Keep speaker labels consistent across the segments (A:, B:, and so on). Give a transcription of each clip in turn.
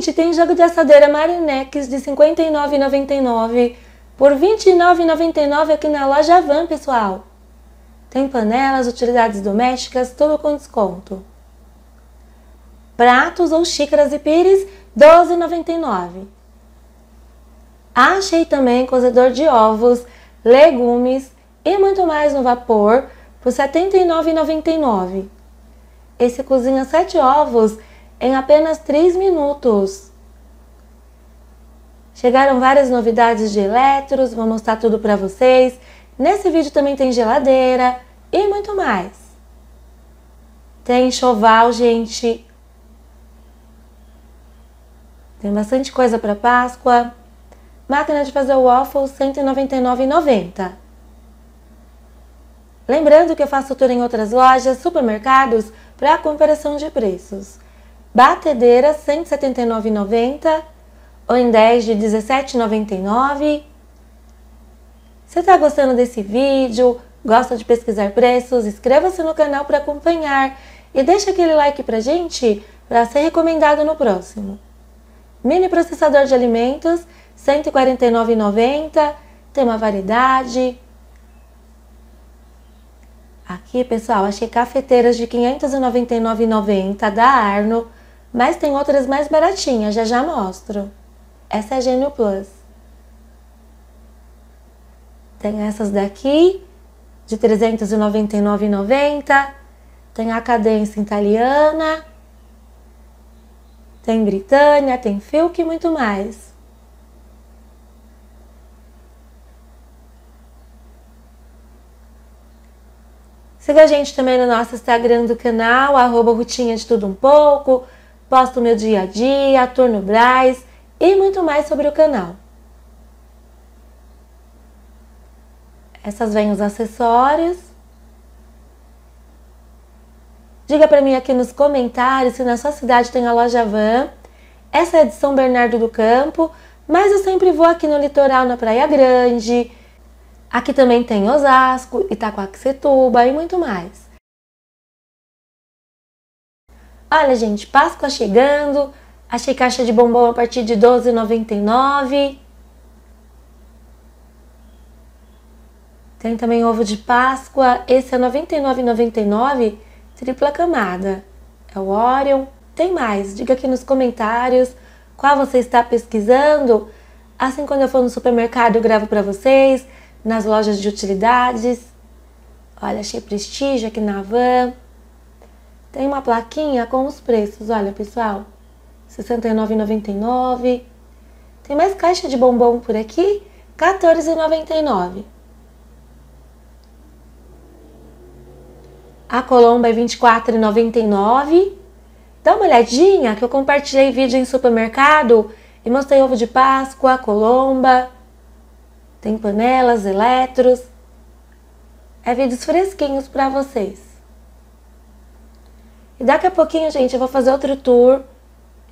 A: Tem jogo de assadeira Marinex de R$ 59,99 por R$ 29,99 aqui na loja Van, pessoal. Tem panelas, utilidades domésticas, tudo com desconto. Pratos ou xícaras e pires, R$ 12,99. Achei também cozedor de ovos, legumes e muito mais no vapor por R$ 79,99. Esse cozinha 7 ovos em apenas 3 minutos. Chegaram várias novidades de eletros, vou mostrar tudo para vocês. Nesse vídeo também tem geladeira e muito mais. Tem enxoval, gente. Tem bastante coisa para Páscoa. Máquina de fazer waffles, R$ 199,90. Lembrando que eu faço tour em outras lojas, supermercados, para comparação de preços. Batedeira, R$ 179,90 ou em 10 de R$ 17,99. Se está gostando desse vídeo, gosta de pesquisar preços, inscreva-se no canal para acompanhar e deixa aquele like pra gente para ser recomendado no próximo. Mini processador de alimentos, R$ 149,90, tem uma variedade. Aqui, pessoal, achei cafeteiras de R$ 599,90 da Arno, mas tem outras mais baratinhas, já já mostro. Essa é Gênio Plus. Tem essas daqui, de R$ 399,90. Tem a cadência italiana. Tem Britânia, tem Filk e muito mais. Siga a gente também no nosso Instagram do canal, arroba Rutinha de Tudo Um Pouco. Posto meu dia a dia, turno Braz e muito mais sobre o canal. Essas vêm os acessórios. Diga para mim aqui nos comentários se na sua cidade tem a loja Van. Essa é de São Bernardo do Campo, mas eu sempre vou aqui no litoral, na Praia Grande. Aqui também tem Osasco, Itacoaxetuba e muito mais. Olha, gente, Páscoa chegando. Achei caixa de bombom a partir de R$ 12,99. Tem também ovo de Páscoa. Esse é R$ 99,99, tripla camada. É o Orion. Tem mais? Diga aqui nos comentários qual você está pesquisando. Assim, quando eu for no supermercado, eu gravo para vocês. Nas lojas de utilidades. Olha, achei prestígio aqui na van. Tem uma plaquinha com os preços. Olha, pessoal. R$ 69,99. Tem mais caixa de bombom por aqui, R$ 14,99. A colomba é R$ 24,99. Dá uma olhadinha que eu compartilhei vídeo em supermercado e mostrei ovo de Páscoa, colomba. Tem panelas, eletros. É vídeos fresquinhos para vocês. E daqui a pouquinho, gente, eu vou fazer outro tour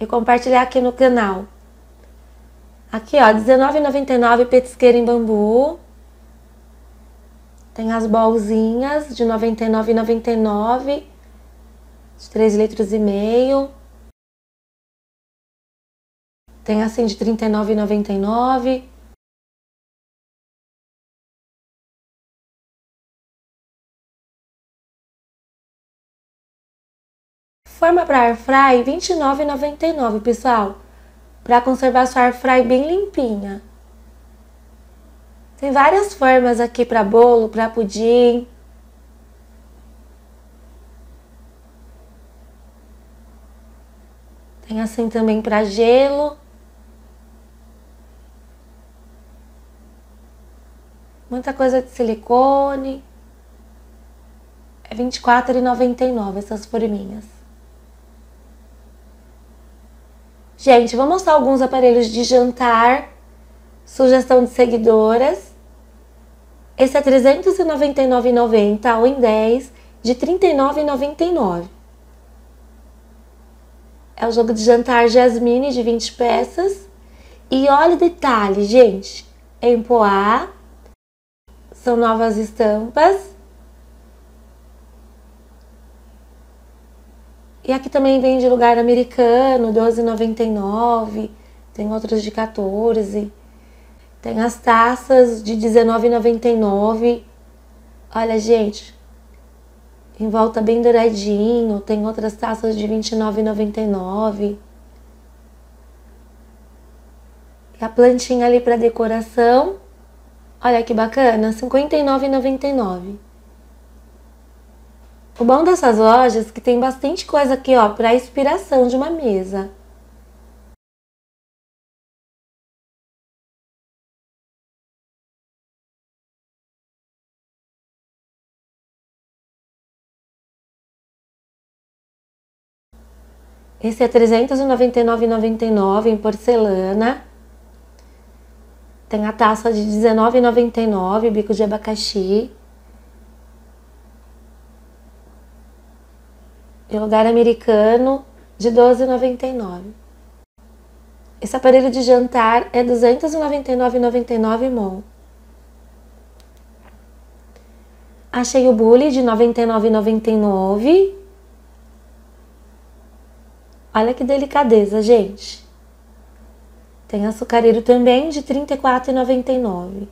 A: e compartilhar aqui no canal. Aqui, ó, R$19,99 petisqueira em bambu. Tem as bolzinhas de R$ 99,99 de 3 litros e meio. Tem assim de R$ 39,99. Forma para air fry R$ 29,99, pessoal. Para conservar sua air fry bem limpinha. Tem várias formas aqui para bolo, para pudim. Tem assim também para gelo. Muita coisa de silicone. É R$ 24,99 essas forminhas. Gente, vou mostrar alguns aparelhos de jantar. Sugestão de seguidoras. Esse é R$ 399,90 ou em 10 de R$ 39,99. É o jogo de jantar Jasmine de 20 peças. E olha o detalhe, gente. Em Poá. São novas estampas. E aqui também vem de lugar americano, 12,99. Tem outros de 14. Tem as taças de 19,99. Olha, gente, em volta bem douradinho. Tem outras taças de 29,99. E a plantinha ali para decoração. Olha que bacana, R$ 59,99. O bom dessas lojas é que tem bastante coisa aqui, ó, para inspiração de uma mesa. Esse é R$ 399,99 em porcelana. Tem a taça de R$19,99, bico de abacaxi. E lugar americano de R$12,99. Esse aparelho de jantar é R$299,99 MOL. Achei o bule de R$99,99. Olha que delicadeza, gente. Tem açucareiro também de R$ 34,99.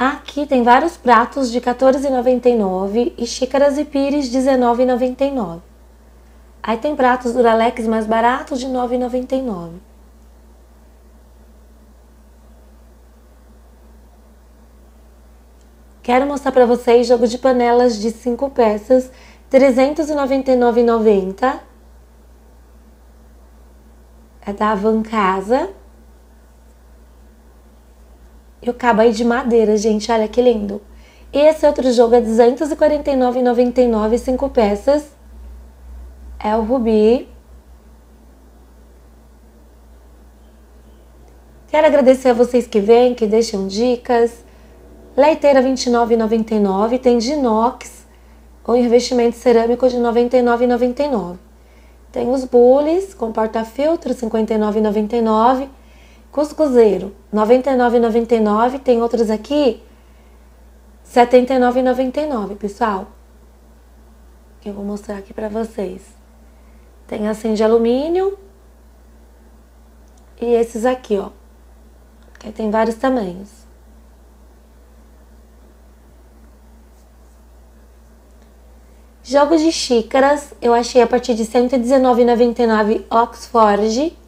A: Aqui tem vários pratos de R$ 14,99 e xícaras e pires R$ 19,99. Aí tem pratos Duralex mais baratos de R$ 9,99. Quero mostrar para vocês jogo de panelas de 5 peças, R$ 399,90 é da Van Casa. E o cabo aí de madeira, gente, olha que lindo. Esse outro jogo é 249,99, 5 peças. É o Rubi. Quero agradecer a vocês que vêm, que deixam dicas. Leiteira 29,99 tem de inox ou revestimento cerâmico de 99,99. ,99. Tem os bules com porta-filtro 59,99 Custo R$ 99,99. Tem outros aqui, R$ 79,99, pessoal. Que eu vou mostrar aqui para vocês. Tem assim de alumínio. E esses aqui, ó. Que tem vários tamanhos. Jogos de xícaras, eu achei a partir de R$ 119,99 Oxford.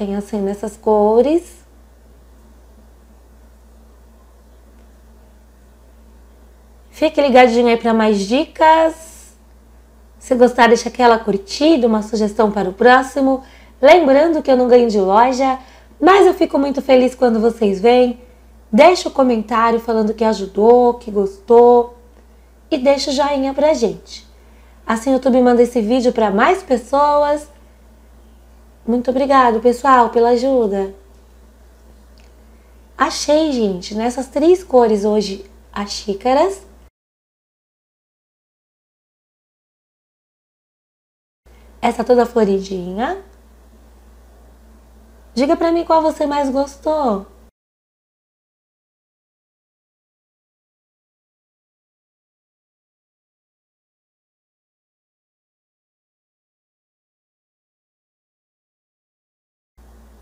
A: Tem assim nessas cores. Fique ligadinho aí para mais dicas. Se gostar, deixa aquela curtida, uma sugestão para o próximo. Lembrando que eu não ganho de loja, mas eu fico muito feliz quando vocês vêm. Deixa o um comentário falando que ajudou, que gostou e deixa o joinha pra gente. Assim o YouTube manda esse vídeo para mais pessoas. Muito obrigado, pessoal, pela ajuda. Achei, gente, nessas três cores hoje as xícaras. Essa toda floridinha. Diga para mim qual você mais gostou.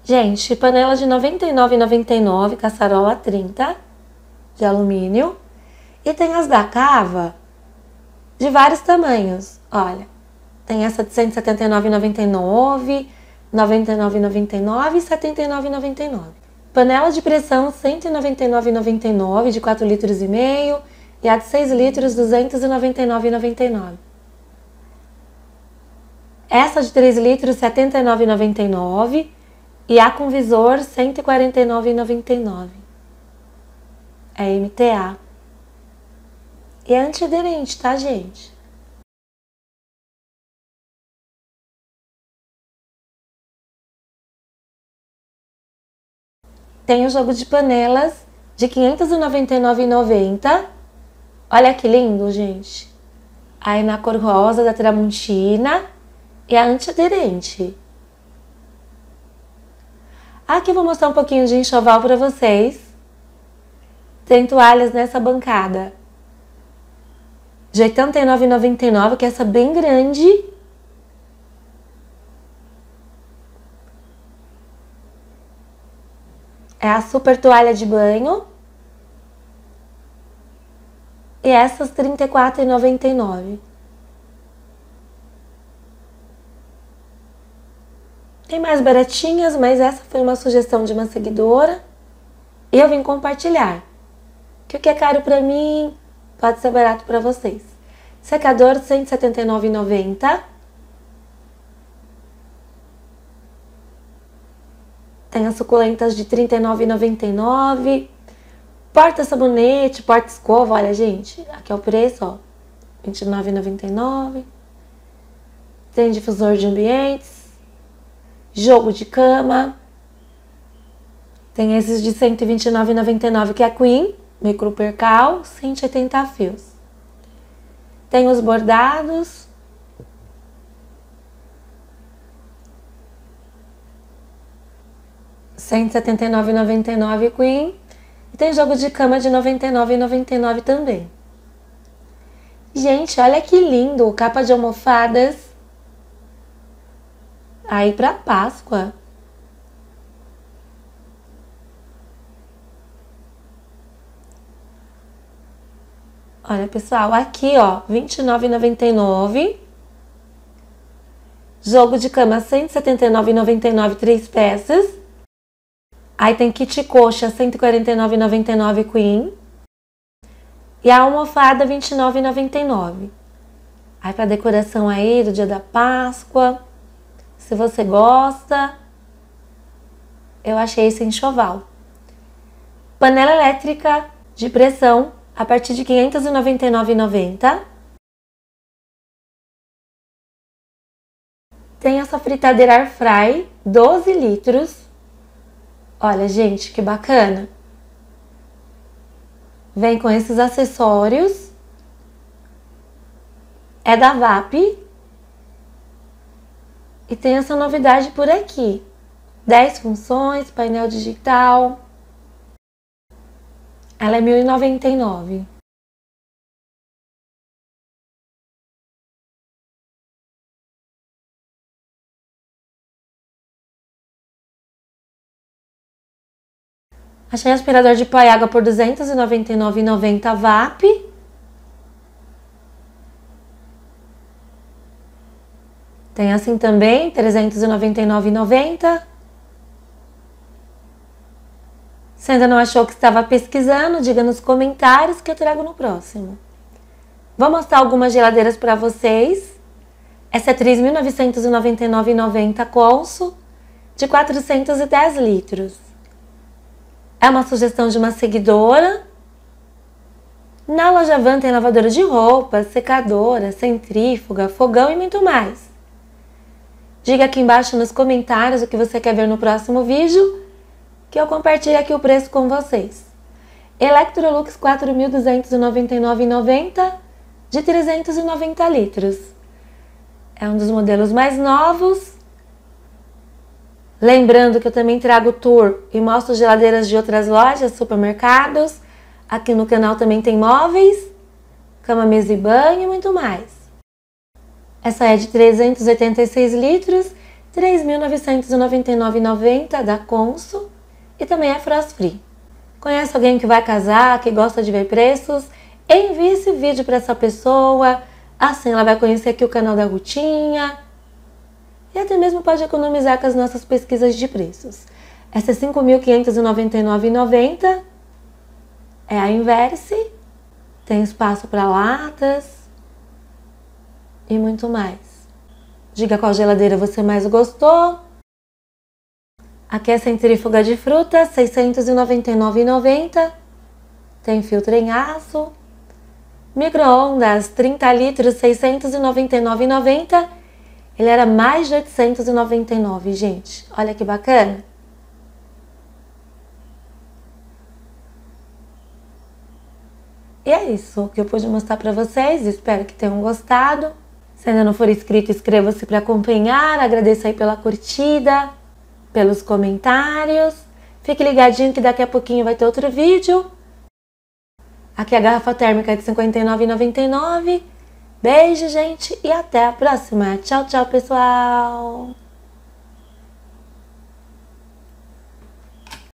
A: Gente, panela de R$ 99,99, caçarola 30 de alumínio. E tem as da Cava de vários tamanhos. Olha, tem essa de R$ 179,99 99,99 e 79,99. Panela de pressão 199,99 de 4 litros e meio e a de 6 litros 299,99. Essa de 3 litros 79,99 e a com visor 149,99. É MTA. E é antiaderente, tá, gente? Tem o jogo de panelas de R$ 599,90. Olha que lindo, gente. Aí na cor rosa da Tramontina e a antiaderente. Aqui vou mostrar um pouquinho de enxoval para vocês. Tem toalhas nessa bancada de R$ 89,99, que é essa bem grande. É a super toalha de banho. E essas R$ 34,99. Tem mais baratinhas, mas essa foi uma sugestão de uma seguidora. Eu vim compartilhar. Que o que é caro para mim pode ser barato para vocês. Secador R$ 179,90. Tem as suculentas de R$ 39,99. Porta-sabonete, porta-escova, olha, gente, aqui é o preço, ó. R$ 29,99. Tem difusor de ambientes jogo de cama. Tem esses de R$ 129,99 que é Queen, micro percal, 180 fios. Tem os bordados. R$ 179,99 Queen. E tem jogo de cama de R$ 99,99 também. Gente, olha que lindo! Capa de almofadas aí para Páscoa. Olha, pessoal, aqui, ó, R$ 29,99. Jogo de cama R$ 179,99, três peças. Aí tem kit coxa R$ 149,99 Queen. E a almofada R$ 29,99. Aí para decoração aí do dia da Páscoa. Se você gosta, eu achei esse enxoval. Panela elétrica de pressão a partir de R$ 599,90. Tem essa fritadeira air fry, 12 litros. Olha, gente, que bacana. Vem com esses acessórios. É da VAP, e tem essa novidade por aqui: 10 funções, painel digital. Ela é 1099. Achei aspirador de pó e água por R$ 299,90 VAP. Tem assim também, R$ 399,90. Se ainda não achou que estava pesquisando, diga nos comentários que eu trago no próximo. Vou mostrar algumas geladeiras para vocês. Essa é 3.999,90 Consul, de 410 litros. É uma sugestão de uma seguidora. Na loja Van tem lavadora de roupa, secadora, centrífuga, fogão e muito mais. Diga aqui embaixo nos comentários o que você quer ver no próximo vídeo, que eu compartilho aqui o preço com vocês. Electrolux 4.299,90 de 390 litros. É um dos modelos mais novos. Lembrando que eu também trago tour e mostro geladeiras de outras lojas, supermercados. Aqui no canal também tem móveis, cama, mesa e banho e muito mais. Essa é de 386 litros, 3.999,90 da Consul e também é frost free. Conhece alguém que vai casar, que gosta de ver preços? Envie esse vídeo para essa pessoa, assim ela vai conhecer aqui o canal da Rutinha e até mesmo pode economizar com as nossas pesquisas de preços. Essa é 5.599,90 é a Inverse, tem espaço para latas, e muito mais. Diga qual geladeira você mais gostou. Aqui é centrífuga de frutas, R$ 699,90. Tem filtro em aço. Micro-ondas, 30 litros, R$ 699,90. Ele era mais de 899, gente. Olha que bacana. E é isso que eu pude mostrar para vocês. Espero que tenham gostado. Se ainda não for inscrito, inscreva-se para acompanhar. Agradeço aí pela curtida, pelos comentários. Fique ligadinho que daqui a pouquinho vai ter outro vídeo. Aqui a garrafa térmica é de R$ 59,99. Beijo, gente, e até a próxima. Tchau, tchau, pessoal!